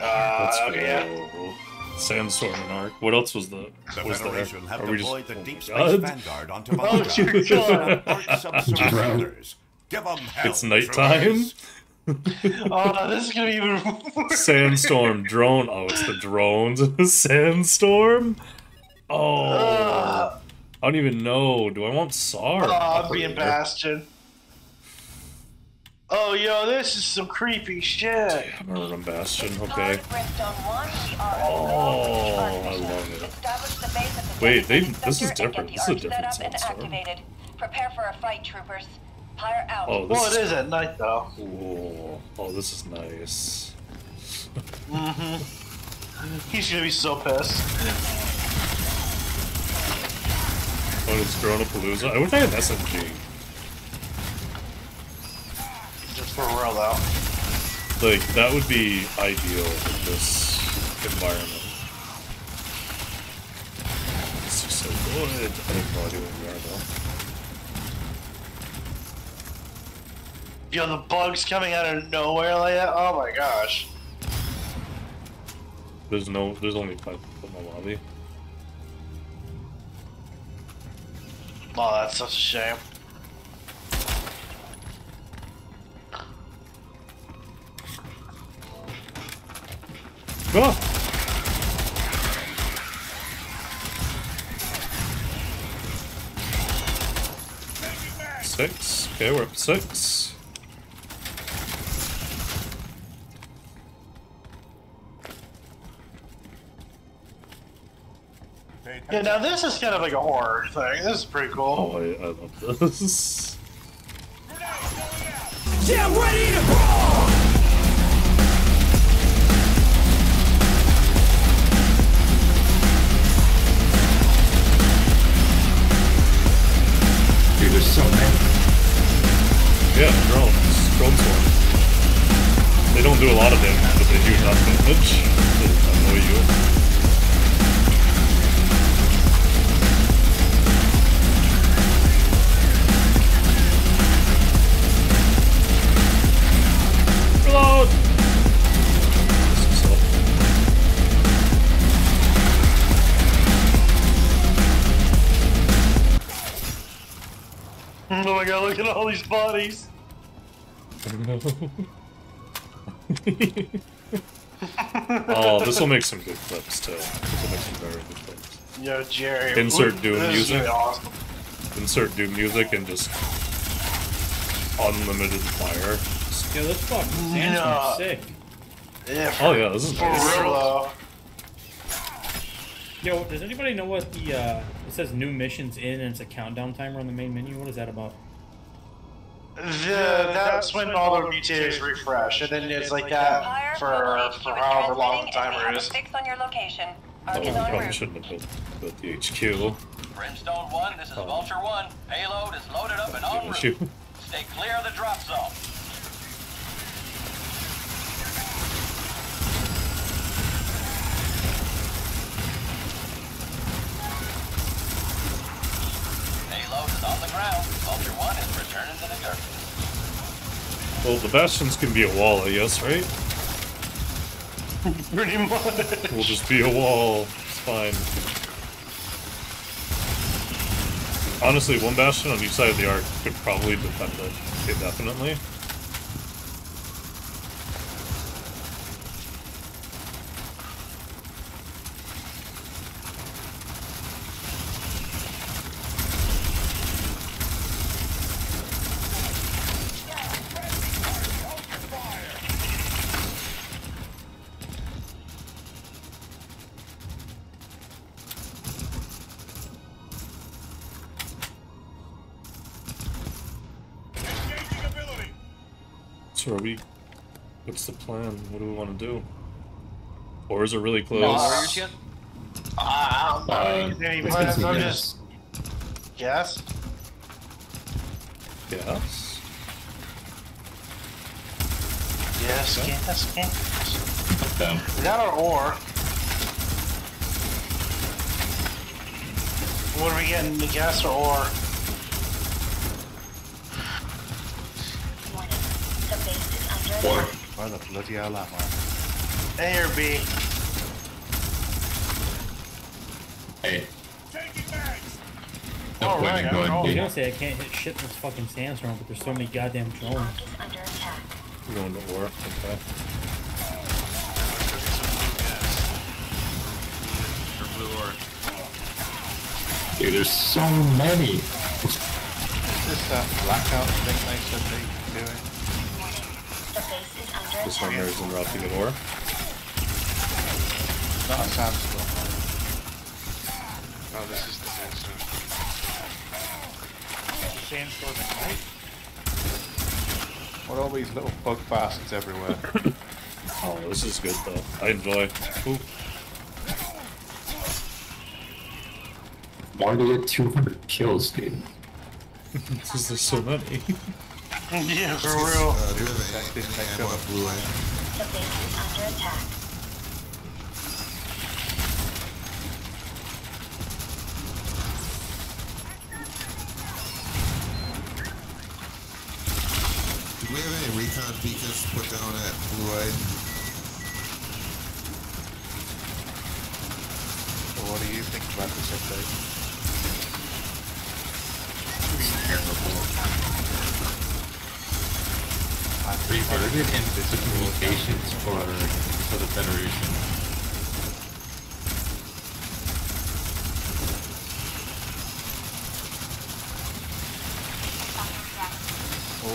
Uh, Let's okay, yeah. Sandstorm and Arc. What else was the The was there? Have Are we deployed just- the Deep oh Space my God. Vanguard onto Oh, Vulcan. dear God. Arc subsurface Give 'em hell, It's nighttime. troopers. Oh, this is gonna be even worse. Sandstorm drone. Oh, it's the drones. The sandstorm. Oh, Uh, I don't even know. Do I want SAR? oh, I'm being Upper? Bastion. Oh, yo, this is some creepy shit. I'm gonna run Bastion. Okay. Oh, I love it. Wait, they- this is different. This is a different Sandstorm. Prepare for a fight, troopers. Fire out. Oh, this Well, is. it is at night, though. Ooh. Oh, this is nice. mm-hmm. He's gonna be so pissed. Oh, it's Dronapalooza. I wish I had SMG. Just for real, though. Like, that would be ideal in this environment. This is so good. I have no idea where we are, though. Yo, the bugs coming out of nowhere like that. Oh my gosh. There's no, there's only five people in the lobby. Oh, that's such a shame. Ah! Six. Okay, we're up to six. Yeah, now this is kind of like a horror thing. This is pretty cool. Oh, I, I love this. Dude, Yeah, drones. Drone swarm. They don't do a lot of damage, but they do enough damage to annoy you. Reload! Oh my god, look at all these bodies. oh, this will make some good clips too. This will make some very good clips. Yo, Jerry. Insert Doom this music. really awesome. Insert Doom music and just unlimited fire. Yo, this fucking Yeah. sandstorm's sick. Yeah, Oh yeah, this is for nice. real though. Yo, does anybody know what the uh it says new missions in and it's a countdown timer on the main menu? What is that about? The, that's when all the mutators refresh, and then it's like that for, for however long the timer is. Fix on your location. Oh, Arc we probably shouldn't have built, built the HQ. Brimstone 1, this is Vulture 1. Payload is loaded up and en route. Stay clear of the drop zone. Well, the bastions can be a wall, I guess, right? Pretty much. We'll just be a wall. It's fine. Honestly, one bastion on each side of the arc could probably defend it indefinitely. Do we want to do? Or is it really close? Warriors yet? Ah, I don't know. You didn't even Let's get I'm. Yes? Yes. Yes, yes, yes. Them. We got our ore. What are we getting? The gas or ore? The base is under Or Where the bloody hell am I? A or B. Hey, Taking bags. no All right, I going don't I was B. gonna say I can't hit shit in this fucking sandstorm, but there's so many goddamn drones. We're going to war. Okay. Blue ore. Dude, there's so many. Is this that blackout thing they said they were doing? The base is under This one is in route to get ore. Not a sandstorm. Oh, this is the sandstorm. Sandstorm at night? What are all these little bug bastards everywhere? Oh, this is good though. I enjoy. Ooh. Why do we get 200 kills, dude? This is so many. Yeah, for real. Uh, do you have That any, didn't any make ammo up. at blue end? The base is under attack. Do we have any recon beacons put down at blue end? So what do you think about this update? Reverted invisible communications for, for the Federation.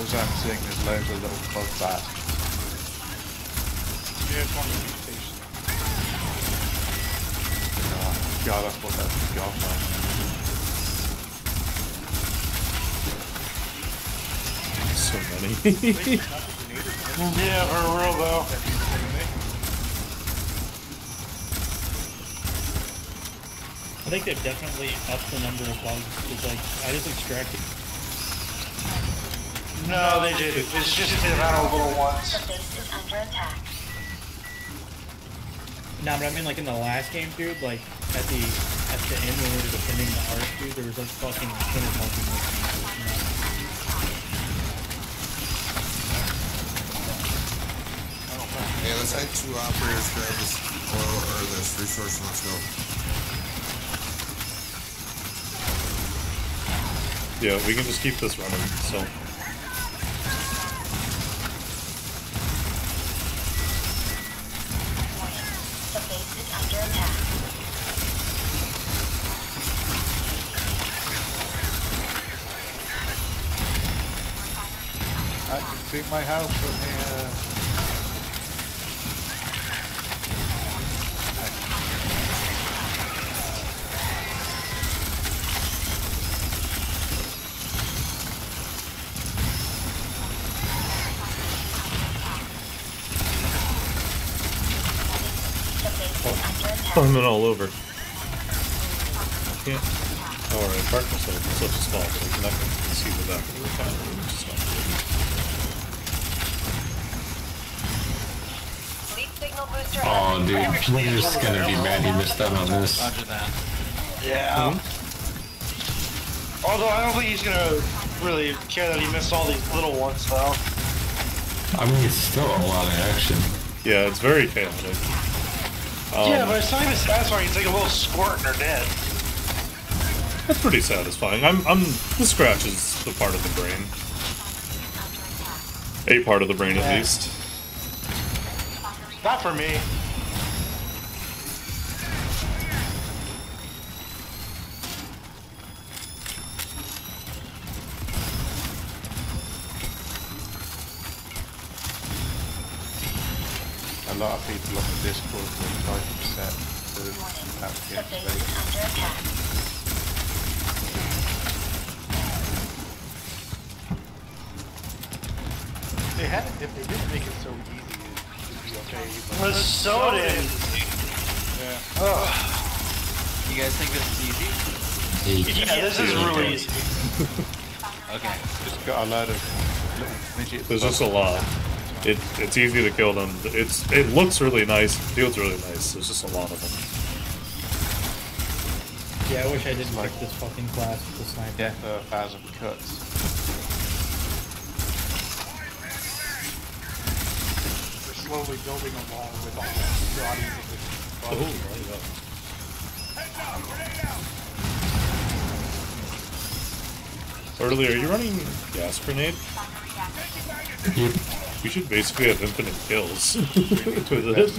All I'm seeing is loads of little bug bastards. Here's one mutation. Oh, God, that's what that's got like. So many. Yeah, for real though. I think they've definitely upped the number of bugs. It's like I just extracted. No, they did. It's just the amount little ones. The base is under attack. Nah, but I mean like in the last game, dude. Like at the at the end when we were defending the arc, dude, there was like fucking killer bugs. Hey, let's head to operators, grab this oil or this resource, and let's go. yeah, we can just keep this running. So my house attack. coming oh, all over. Yeah. Alright, darkness is such a small, so not gonna see the back of the which is not good. Fleet signal booster Oh, dude, we're just gonna be mad he missed out on this. Roger that. Yeah. Although I don't think he's gonna really care that he missed all these little ones though. I mean, it's still a lot of action. Yeah, it's very chaotic. Um, yeah, but it's not even satisfying. It's like a little squirt and they're dead. That's pretty satisfying. I'm, I'm, the scratch is the part of the brain. A part of the brain, at least. Not for me. A lot of people on the Discord were quite upset to have The games base they is under attack. They had it, if they didn't make it so easy, it'd be okay. It was so did. You guys think this is easy? Yeah, this is really easy. Okay. Just got a lot of little midget. There's just a lot. It, it's easy to kill them. It's, it looks really nice, feels really nice. There's just a lot of them. Yeah, I wish I didn't like this fucking class with the sniper. Death of a thousand cuts. We're slowly building a wall with all bodies in this Oh, body. right up. Heads up. Grenade out. Earlier, are you running gas grenade? Yep. You should basically have infinite kills with it.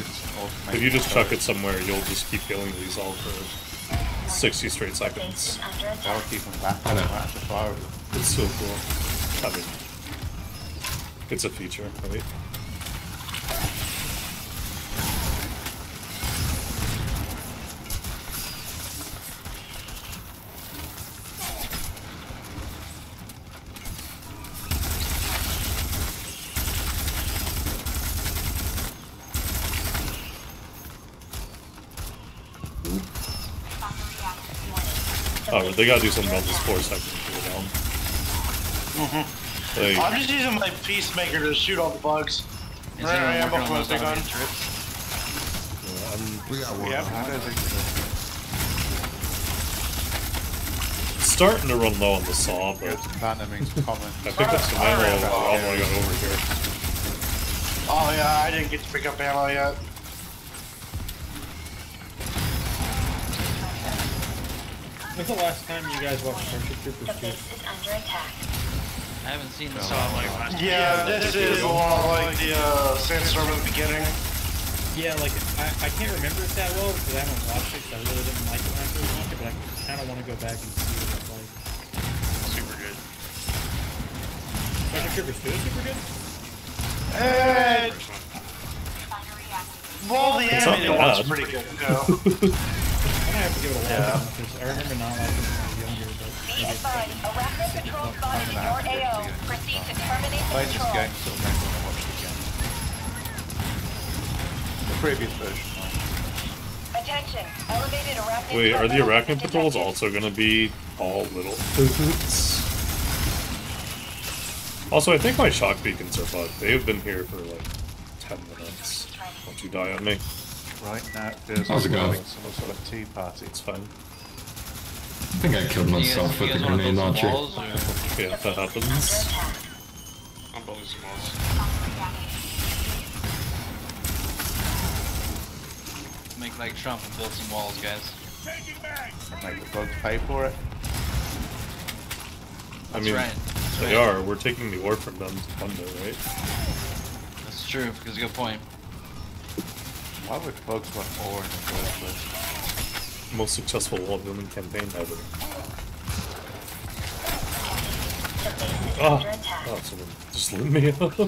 If you just chuck it somewhere, you'll just keep killing these all for 60 straight seconds. That'll keep them back I on know. the fire. It's so cool. I mean, it's a feature, right? Oh, they gotta do something about this four second cooldown. Like, I'm just using my peacemaker to shoot all the bugs. Is Right, anyone I'm working up on with those a big automated gun. trips? I'm We got one. Yeah, I don't think so. starting to run low on the saw, but Pandemic's common. I picked up some ammo while I got over here. Oh yeah, I didn't get to pick up ammo yet. When's the last time you guys watched Starship Troopers 2? I haven't seen the saw like last Yeah, this is a lot like the uh, Sandstorm at the beginning. Yeah, like, I, I can't remember it that well because I haven't watched it 'cause I really didn't like it when I first watched it, but I kind of want to go back and see what it's like. Super good. Starship Troopers 2 is super good? And well, the It's not animated pretty good too. I'm gonna have to give it a Yeah. watch because I remember not liking it when I was younger, but Be maybe it's advised, patrol spotted in your AO. Proceed to terminate the Play this patrol. game so I'm going to watch it again. The previous version. Attention, elevated Arachnid Wait, are the terminal Arachnid patrols detected. also gonna be all little dudes? Also, I think my shock beacons are bugged. They have been here for like 10 minutes. Don't you die on me. Right now, it feels How's like it we're going? having some sort of tea party. It's fine. I think I killed myself you with the guys wanna grenade build some launcher. walls or Yeah, if that happens. I'm building some walls. Make like Trump and build some walls, guys. Taking bags. And make the bugs pay for it. I mean, right. That's they right. are. We're taking the ore from them to fund it, right? That's true. Because a good point. Why would bugs want ore in the first place? Most successful wall building campaign ever. Oh, oh someone just lit me up.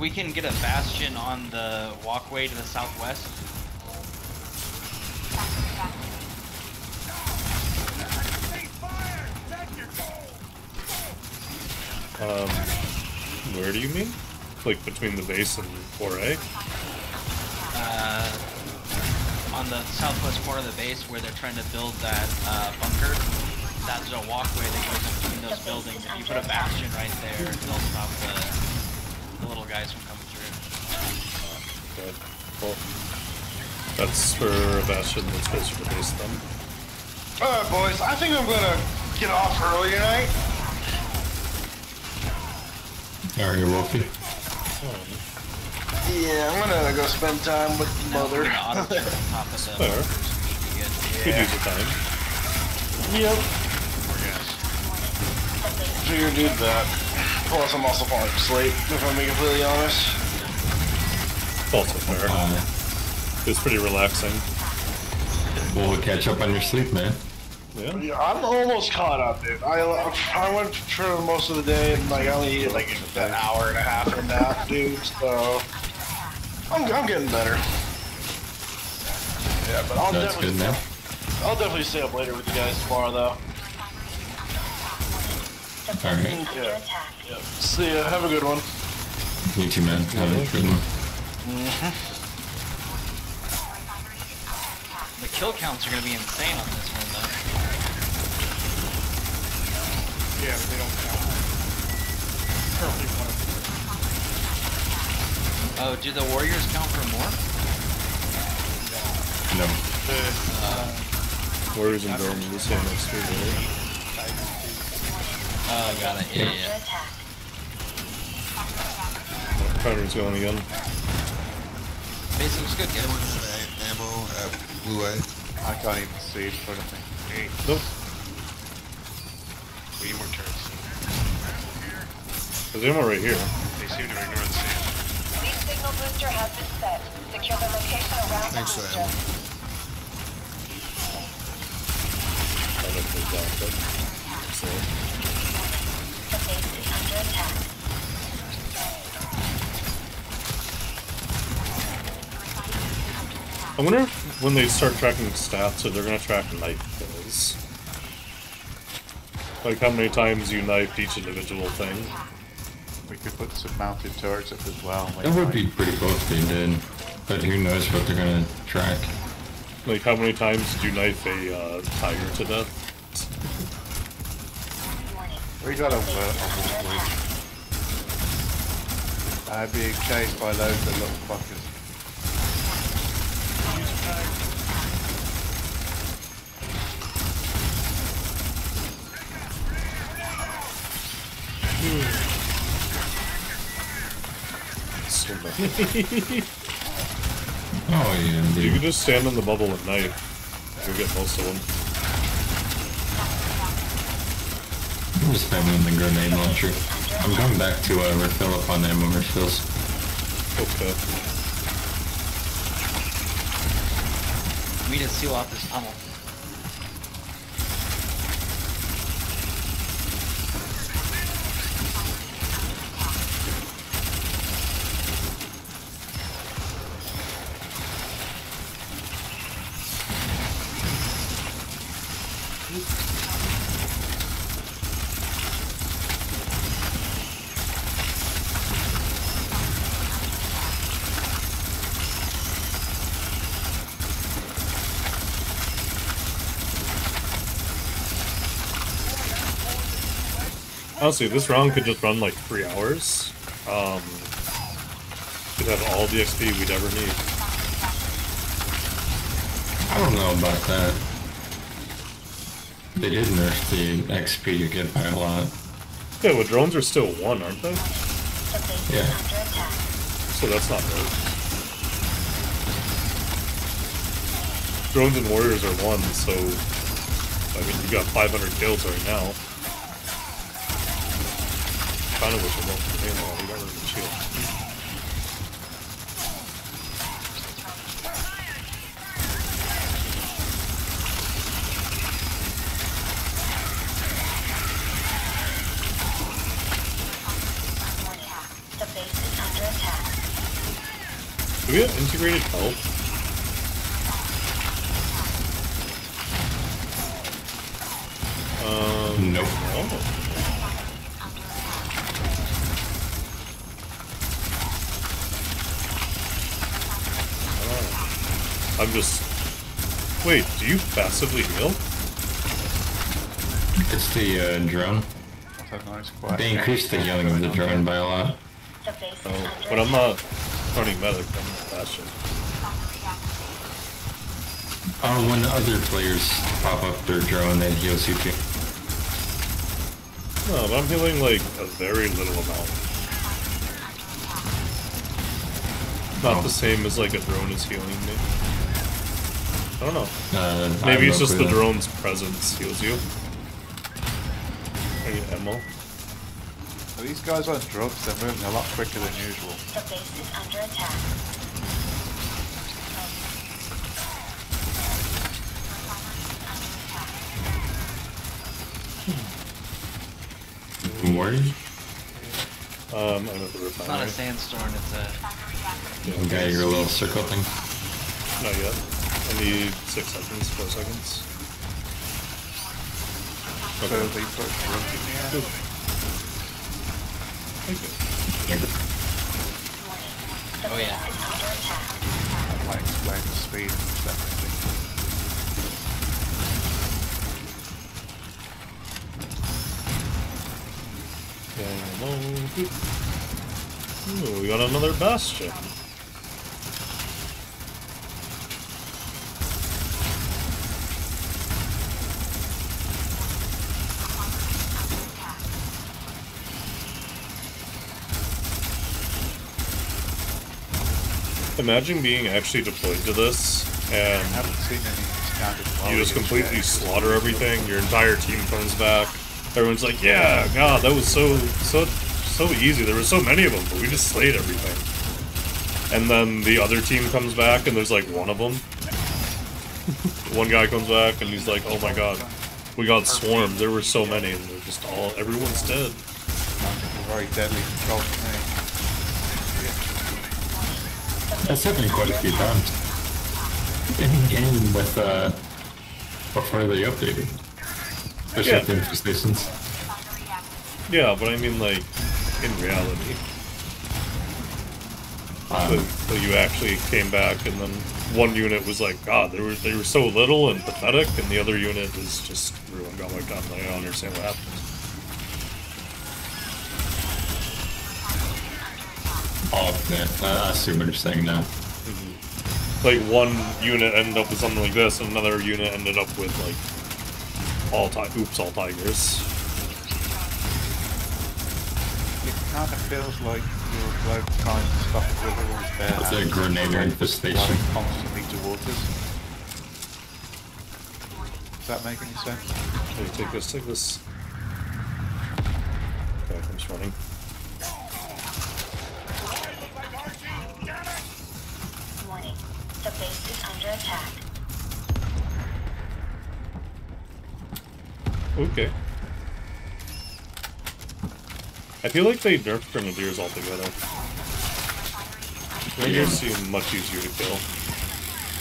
We can get a bastion on the walkway to the southwest. Take fire. Take your goal. Um, where do you mean? Like between the base and 4A? Uh, on the southwest corner of the base where they're trying to build that uh, bunker. That's a walkway that goes in between those buildings. If you put a bastion right there, they'll stop the, the little guys from coming through. Good. Cool. That's for a bastion that's closer to base then. Alright, boys, I think I'm gonna get off early tonight. Alright, you're Wolfie. Yeah, I'm gonna go spend time with Now we're mother. gonna auto chip on top of the Fair. bunker so we can get Good use of time. Yep. more gas. Figured do that. Plus, I'm also falling asleep, if I'm being completely honest. It's also fair. Uh, It's pretty relaxing. we'll catch up on your sleep, man. Yeah. Yeah, I'm almost caught up, dude. I, I went for most of the day and like I only needed like an hour and a half of nap, dude. So I'm, I'm getting better. Yeah, but I'll That's definitely good, man. I'll definitely stay up later with you guys tomorrow, though. Alright. Yeah. yeah. See ya. Have a good one. You too, man. Have a good one. Mm-hmm. The kill counts are gonna be insane on this one though. Yeah, but they don't count. Currently one of Oh, do the warriors count for more? No. Uh, warriors and Dorm are the same next to right? Oh, got it. Yeah, Yeah. yeah. Primer's going again. Casey was good, Anyone kid. have a- ammo at uh, Blue A? I can't even see in front of me. Hey, Nope. way more turns. There's ammo right here. They seem to ignore the sand. Lead signal booster has been set. Secure the location around Thanks the for booster. I don't know if there's that, but- So, The base is under attack. I wonder if when they start tracking stats, if they're gonna track knife kills. Like how many times you knifed each individual thing. We could put some mounted turrets up as well. That would be pretty cool if they did. But who knows what they're gonna track. Like how many times do you knife a uh, tiger to death? We got a, a wolf I'm being chased by loads of little fuckers. So bad. Oh yeah, you can just stand in the bubble and knife. You'll get most of them. I'm just spamming the grenade launcher. I'm going back to uh, refill up on ammo refills. Okay. We need to seal off this tunnel. Honestly, this round could just run like three hours. Um, could have all the XP we'd ever need. I don't know about that. They did nerf the XP you get by a lot. Yeah, well, drones are still one, aren't they? Yeah. is under attack. So that's not right. Drones and warriors are one, so I mean you got 500 kills right now. Kind of wish it won't be ammo. We got rid of the shield. The base is under attack. Do we have integrated health? You passively heal? It's the uh, drone. Nice. They increased the healing of the drone by a lot. The base is Oh, but I'm not running medic. I'm Bastion. Oh, when other players pop up their drone, it heals you too. No, but I'm healing like a very little amount. Not Oh. the same as like a drone is healing me. I don't know. Uh, I have Maybe it's just clue the then. drone's presence heals you. Hey, Emil. Are these guys on drugs, they're moving a lot quicker than usual. The base is under attack. Warriors? Um, I'm at the It's not a sandstorm, it's a... You got your little circle thing. Not yet. I need six seconds, four seconds. So they put drug in the air. Thank you. Oh yeah. Under attack. That explain the speed and stuff. I think. Ooh, we got another bastion. Imagine being actually deployed to this and I haven't seen any standard you just completely yet. slaughter everything. Your entire team comes back. Everyone's like, "Yeah, God, that was so so so easy. There were so many of them, but we just slayed everything." And then the other team comes back, and there's like one of them. one guy comes back, and he's like, "Oh my God, we got swarmed. There were so many, and they're just all everyone's dead." Very deadly control to me. That's happened quite a few times. In game with uh before they updated. Especially Yeah. with the infestations. Yeah, but I mean, like, in reality, Um, so, so you actually came back, and then one unit was like, God, they were they were so little and pathetic, and the other unit is just everyone got wiped out. and I don't understand what happened. Oh man, I, I see what you're saying now. Mm-hmm. Like one unit ended up with something like this, and another unit ended up with like all ti- oops, all tigers. It kind of feels like you're like trying to stop it with everyone's bare That's a hands, Grenader like, infestation. constantly towards us. Does that make any sense? Hey, take this, take this. Okay, I'm just running. Warning. The base is under attack. Okay. I feel like they nerfed grenadiers altogether. Grenadiers seem much easier to kill.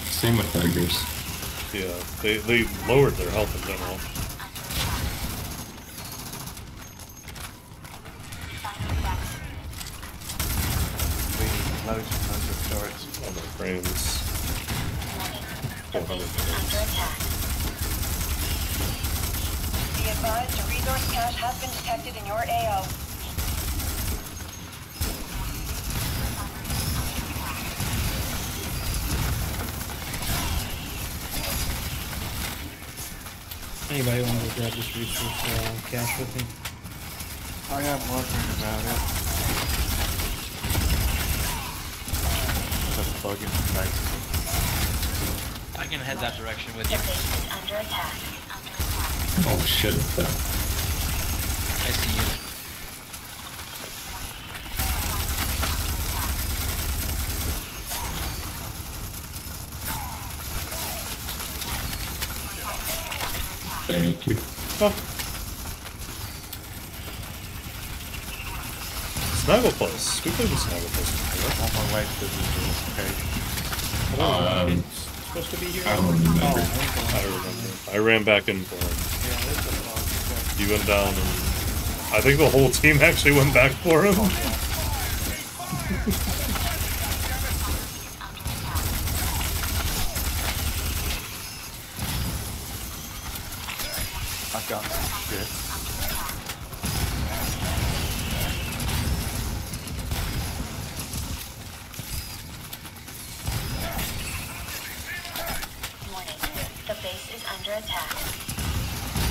Same with tigers. Yeah, they they lowered their health in general. We need loads and loads of turrets. On their frames. The base is under attack. Be advised, a resource cache has been detected in your AO. Anybody want to grab this resource uh, cache with me? I am wondering about it. There's a bug in the face. I can head that direction with you. base is under attack. Oh shit. I see you. Thank you. Snaggle Plus. We played with Snaggle Plus before. On my way to the resource cave. Um, Supposed to be here? I don't remember. Oh, I remember. I ran back in for him. Yeah, there's a bug. Okay. He went down, and I think the whole team actually went back for him. Oh, I've got some shit. Warning. The base is under attack.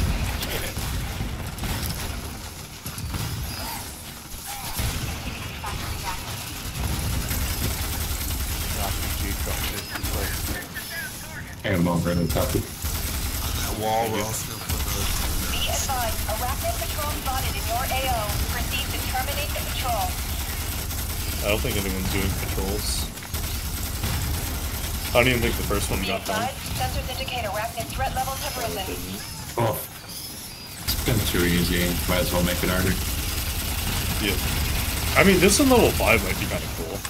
RPG drop this as well. And I'm over on top of That wall, we're also gonna put a Be advised, Arachnid patrol spotted in your AO. Proceed to terminate the patrol. I don't think anyone's doing patrols. I don't even think the first one got done. sensors indicate Arachnid threat levels have risen. Oh. It's been too easy. Might as well make it harder. Yeah. I mean, this in level 5 might be kind of cool.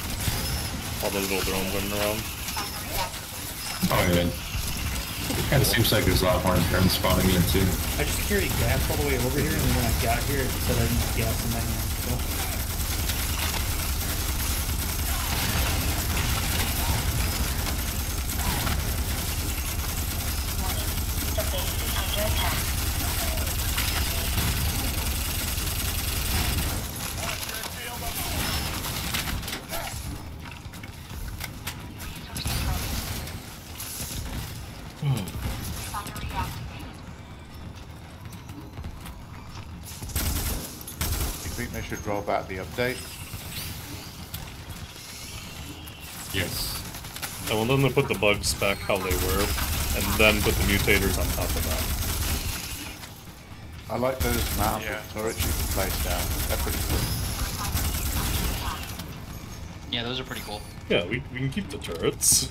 All the little drones running around. Oh yeah. It kind of seems like there's a lot more drones spawning in too. I just carried gas all the way over here, and then when I got here, it said I didn't gas in my hand. So. The base is under attack. You think they should roll back the update? Yes. I want them to put the bugs back how they were, and then put the mutators on top of that. I like those mounted Yeah. turrets you can place down. They're pretty cool. Yeah, those are pretty cool. Yeah, we, we can keep the turrets.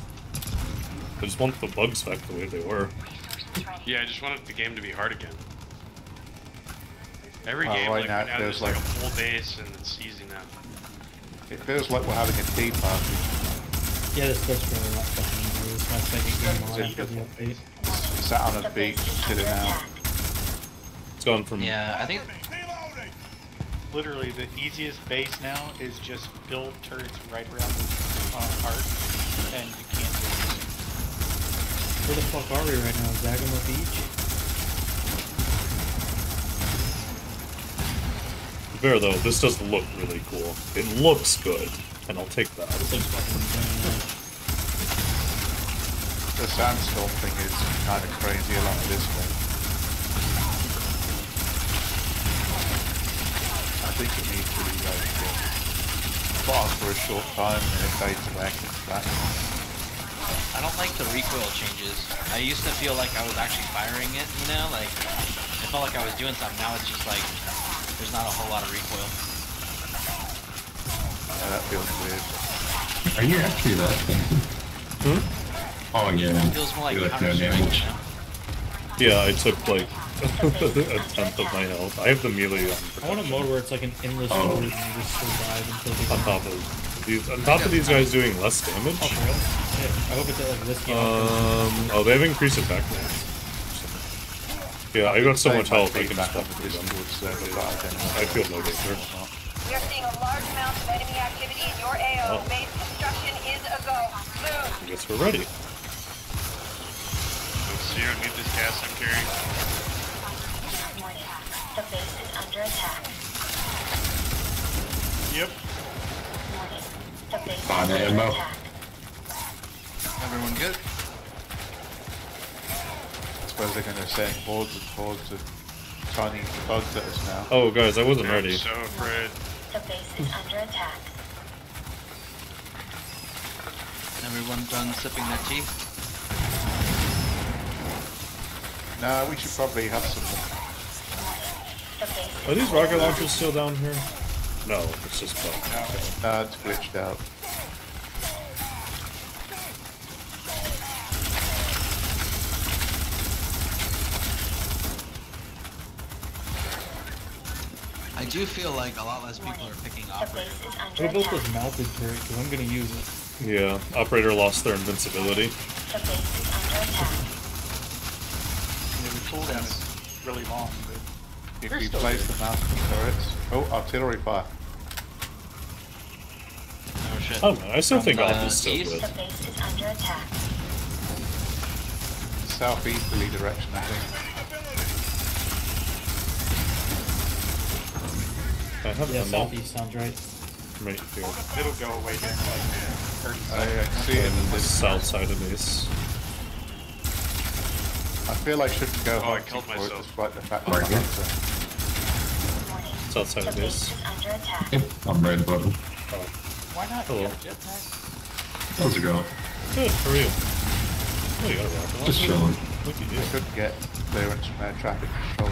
I just want the bugs back the way they were. Yeah, I just wanted the game to be hard again. Every Oh, game, right like, now it now feels there's like a full base and it's easy now. It feels like we're having a tea party. Yeah, this does feel a lot fucking easier. It's my second game on Is it after the update. Sat on a beach, chilling out. It's gone from Yeah, I think Literally, the easiest base now is just build turrets right around the uh, heart, and you can't lose. Where the fuck are we right now? Zagama Beach? Fair though, this does look really cool. It looks good, and I'll take that. This looks fucking insane. The sandstorm thing is kind of crazy along this way. I think it needs to be like uh, fast for a short time and then it fades away and back. I don't like the recoil changes. I used to feel like I was actually firing it, you know, like it felt like I was doing something. Now it's just like there's not a whole lot of recoil. Yeah, that feels weird. Are you actually that thing? Hmm? Oh yeah. It feels more like You Counter no damage. you know? Yeah, I took like a tenth of my health. I have the melee on, I want a mode where it's like an endless Oh. road and you just survive until they on top of these. On top of these guys doing less damage. Oh, for real? Yeah, I hope it's like this game. Um. Oh, they have increased attack rates. Yeah, I got so much health. I can just back on walk through them. Discord server, but I don't know. I feel no danger. We are seeing a large amount of enemy activity in your AO. Oh. Base construction is a go. Move. I guess we're ready. So you don't need this gas I'm carrying. The base is under attack. Yep. The base Fine ammo. Everyone good? I suppose they're going to send hordes and hordes of tiny bugs at us now. Oh, guys, I wasn't I'm ready. so afraid. The base is under attack. Everyone done sipping their tea? No, we should probably have some. The base Are these rocket launchers still down here? No, it's just bug. No, it's glitched out. I do feel like a lot less people are picking The operator. base is I under built attack. this mounted turret because I'm gonna use it. Yeah, operator lost their invincibility. The base is under attack. Yeah, the cooldown is really long, but if They're we place good. the mountain turrets. Oh, artillery fire. Oh shit. Oh, I still From think the Alpha is still east? good. The base is under attack. Southeasterly direction, I think. I have Yeah, ammo southeast sounds right. right here. It'll go away here in like 30 I, I see it in the the south side of this. I feel I shouldn't go Oh, I killed it, myself. despite the fact Right that here. it's a- South side of base base. is under attack. Yep, I'm right above him. Oh. Why not? Hello. You jetpack? How's it going? Good, how are you? Oh, you got a rocket Just launcher? chilling. Look at I you. couldn't get clearance from air traffic control.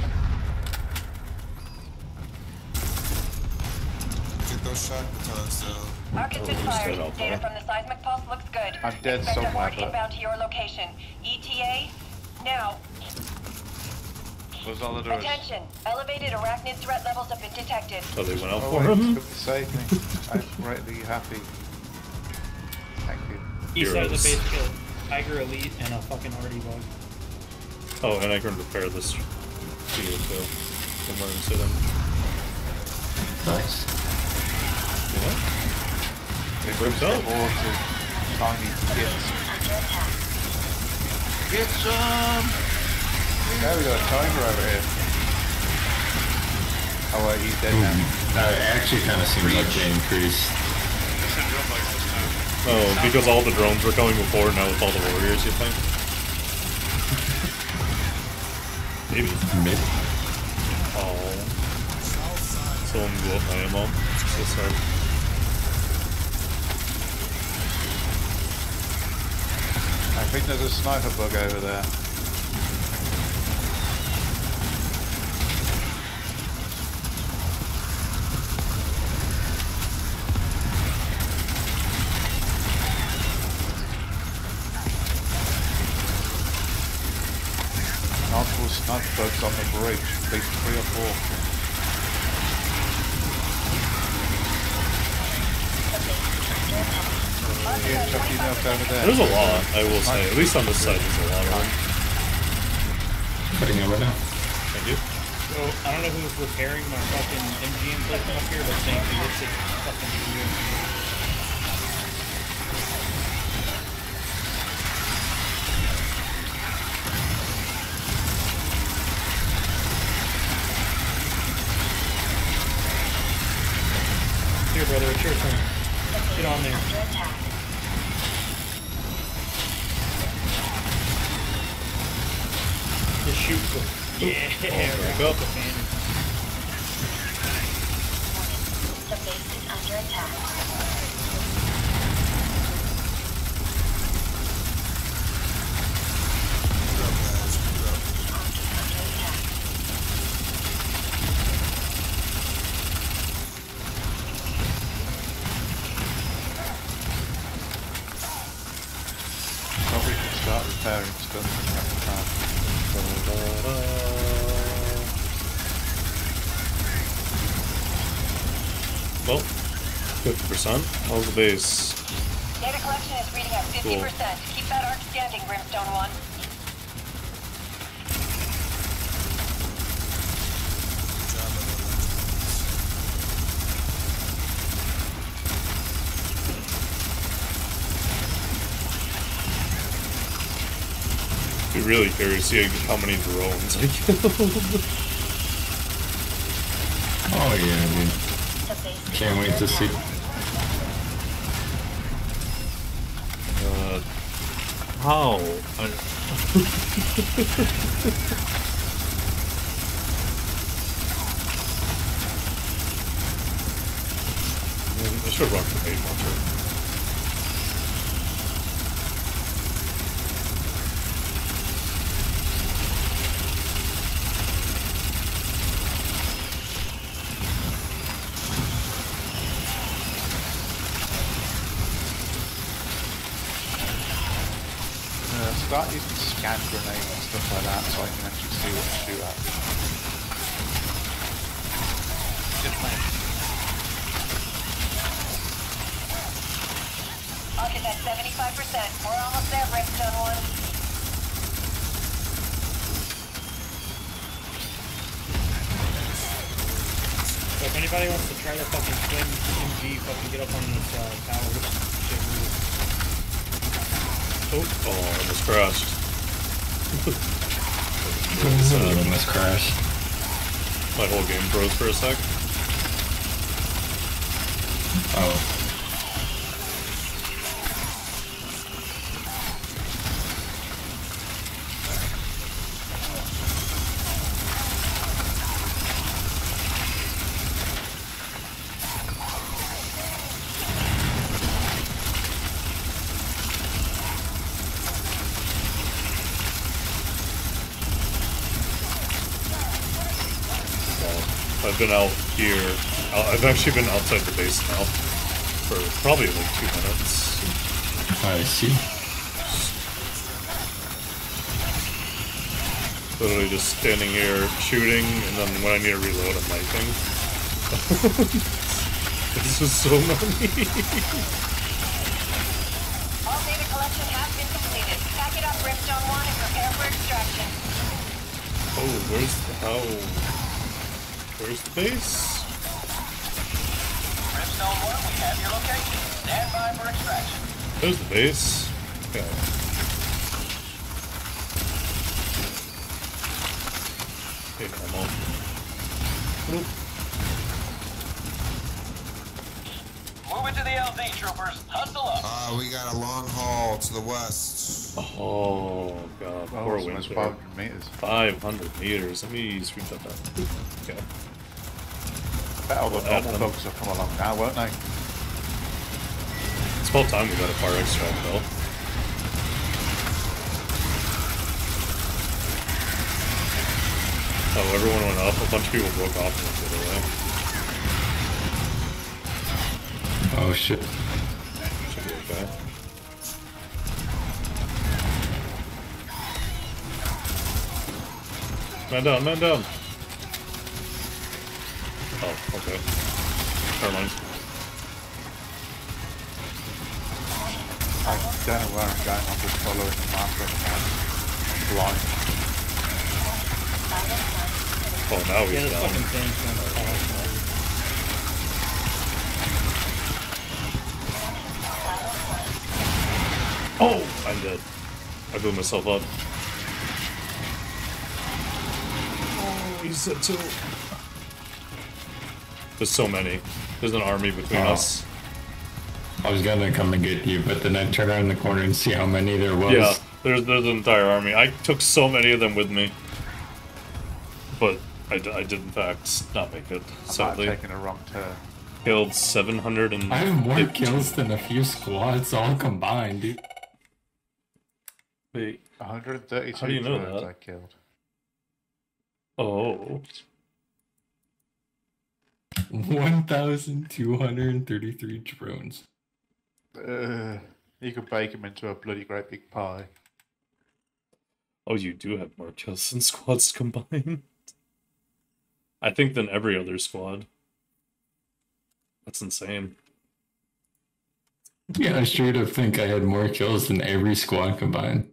Get those shotguns down. Arc has been fired. Data there? from the seismic pulse looks good. I'm dead Expect a somewhere, horde but- inbound to your location. ETA, now. Close all the doors. Attention. Elevated arachnid threat levels have been detected. So they went out Oh, for wait, him? took to save me. I'm greatly happy. Thank you. East side of the Heroes. base killed. Tiger Elite and a fucking Artie bug. Oh, and I can repair this shield too. From where I'm sitting. Nice. Yeah. It Works was out. hordes of tiny kids. Under attack. Get some! Now we got a tiger over here. Oh wait, he's dead now. Uh, it actually kind of seems like they increased. They sent drill bugs this time. Oh, because all the drones were coming before, now it's all the warriors, you think? Maybe. Maybe. Oh. Someone blew up my ammo. So sorry. Think there's a sniper bug over there. Multiple sniper bugs on the bridge, at least three or four. Ian, over there. There's a lot, I will say. At least on this side, there's a lot of them. Putting it right now. Thank you. So I don't know who was repairing my fucking MGM system up here, but thank you. It's just fucking weird. Here, brother, it's your turn. Get on there. Just shoot them. Yeah, back right up. the fan. The base is under attack. 50%. How's the base? Data collection is reading at 50%. Keep that arc standing, Brimstone 1. Be really curious to see how many drones I killed. Oh yeah, dude. The Can't wait to see. attack. Uh, how? I... Should rock the main launcher. Start using scan grenades and stuff like that so I can actually see what to shoot at. Good plan. Arc is at 75%. We're almost there, Brimstone 1. So if anybody wants to try to fucking swim MG, fucking get up on this uh, tower. This shit rules. Oh, oh, I almost crashed. Of them must. My whole game froze for a sec. Oh. I've been out here. uh, I've actually been outside the base now for probably like two minutes. I see. Literally just standing here shooting, and then when I need to reload, I'm knifing. this is so many. All data collection has been completed. Pack it up, Brimstone 1, and prepare for extraction. oh, where's the how? Where's the base? Brimstone 1, we have your location. Stand by for extraction. There's the base. Okay. Okay, come on. Oop. Move it to the LZ, troopers. Hustle up. Uh, we got a long haul to the west. Oh god, Oh, poor it's almost Winter. 500 meters. 500 meters. Let me screenshot that. Okay better the normal bugs have come along now, won't they? It's about time we got a fire extra though. Oh, everyone went up. A bunch of people broke off and went the other way. Oh shit. Should be okay. Man down, man down. Okay. Never mind. I don't know where I'm going. I'm just following the marker. Blind. Oh, now Yeah, he's this down. fucking thing's gonna. Oh, I'm dead. I blew myself up. Oh, he's dead too. There's so many. There's an army between Oh. us. I was gonna come and get you, but then I turned around the corner and see how many there was. Yeah, there's there's an entire army. I took so many of them with me, but I did in fact not make it. I might have Sadly, taken a wrong turn. killed 700 and I have more fifty- kills than a few squads all combined, dude. Wait, 132 How do you know that? I killed. oh, 1,233 drones. Uh, you could bake them into a bloody great big pie. oh, you do have more kills than squads combined. I think than every other squad. That's insane. Yeah, I straight up think I had more kills than every squad combined.